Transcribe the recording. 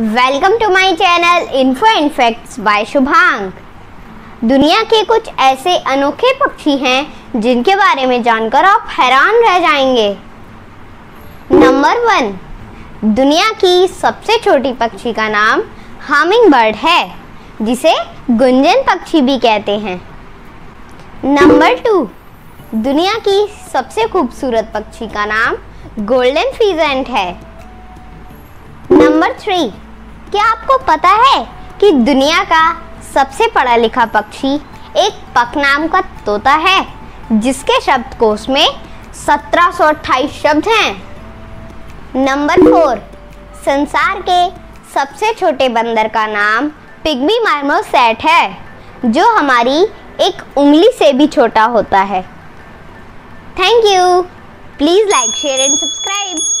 Welcome to my channel info and facts by Shubhang दुनिया के कुछ ऐसे अनोखे पक्षी हैं, जिनके बारे में जानकर आप हैरान रह जाएँगे। नंबर वन दुनिया की सबसे छोटी पक्षी का नाम हामिंग बर्ड है, जिसे गुंजन पक्षी भी कहते हैं। नंबर टू दुनिया की सबसे खूबसूरत पक्षी का नाम गोल्डन फीजेंट है। Number three. क्या आपको पता है कि दुनिया का सबसे पढ़ा लिखा पक्षी एक पक नाम का तोता है, जिसके शब्दकोश में 1728 शब्द हैं। Number four. संसार के सबसे छोटे बंदर का नाम पिग्मी मार्मोसेट है, जो हमारी एक उंगली से भी छोटा होता है। Thank you. Please like, share and subscribe.